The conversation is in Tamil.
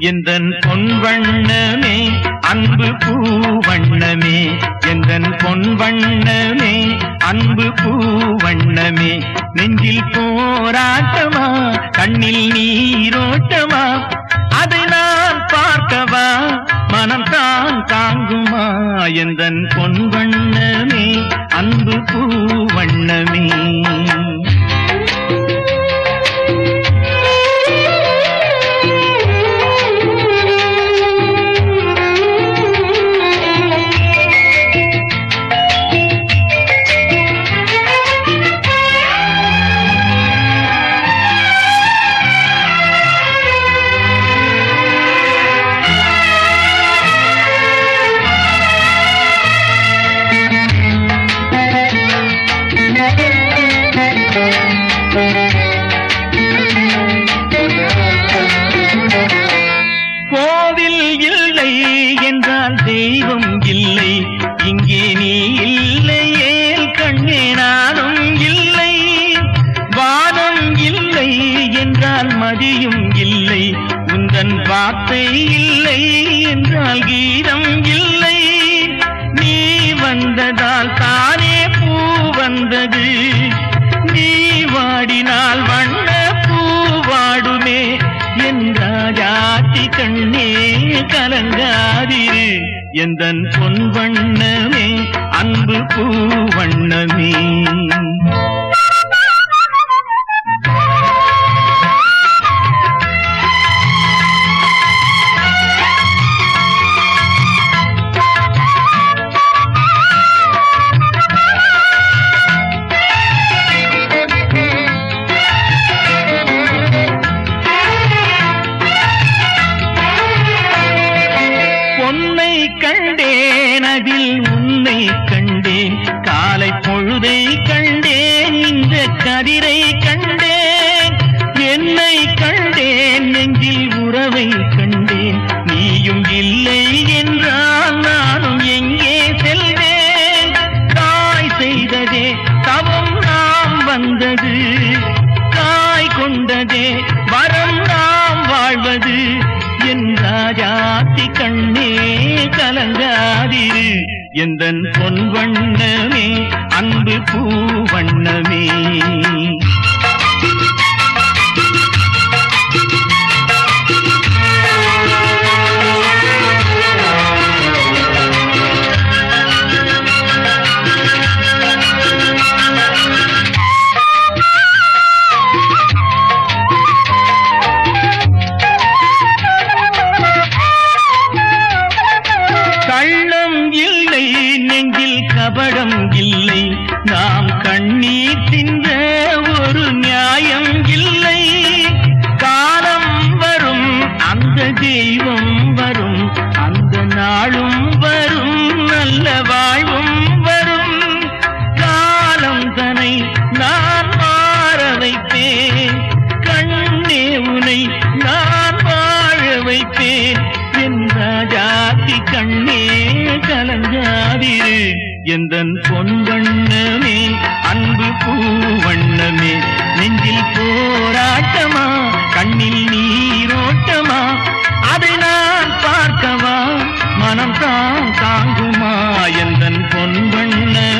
எந்தன் பொன் வண்ணமே அன்பு பூவண்ணமே எந்தன் பொன் வண்ணமே அன்பு பூவண்ணமே. நெஞ்சில் போராட்டமா கண்ணில் நீரோட்டமா அதை நான் பார்க்கவா மனம் தான் தாங்குமா எந்தன் பொன் வண்ணமே அன்பு பூவண்ணமே. என்றால் இல்லை உந்தன் வார்த்தை இல்லை என்றால் கீதம் இல்லை. நீ வந்ததால் தானே பூ வந்தது. நீ வாடினால் வண்ண பூ வாடுமே என் ராஜாத்தி கண்ணே கலங்காதிரு. எந்தன் பொன் வண்ணமே அன்பு பூ வண்ணமே. கண்டேன் அதில் உன்னை கண்டேன். காலை பொழுதை கண்டேன் இந்த கதிரை கண்டேன். என்னை கண்டேன் நெஞ்சில் உறவை கண்டேன். நீயும் இல்லை என்றால் நானும் எங்கே செல்வேன்? தாய் செய்ததே தவம் நாம் வந்தது. தாய் கொண்டதே வரம் நாம் வாழ்வது. என் ராஜாத்தி கண்ணே கலங்காதிரு. எந்தன் பொன் வண்ணமே அன்பு பூ வண்ணமே. இல்லை நெஞ்சில் கபடம் இல்லை. நாம் கண்ணீர் தின்ற ஒரு நியாயம் இல்லை. காலம் வரும் அந்த தெய்வம் வரும் அந்த நாளும் வரும் நல்ல வாழ்வும் வரும். காலம் தனை நான் மாற வைப்பேன் கண்ணே உனை நான் வாழ வைப்பேன் என் ராஜாத்தி கண்ணே கலங்காதிரு. எந்தன் பொன் வண்ணமே அன்பு பூவண்ணமே. நெஞ்சில் போராட்டமா கண்ணில் நீரோட்டமா? அதை நான் பார்க்கவா? மனம் தான் தாங்குமா? எந்தன் பொன் வண்ணமே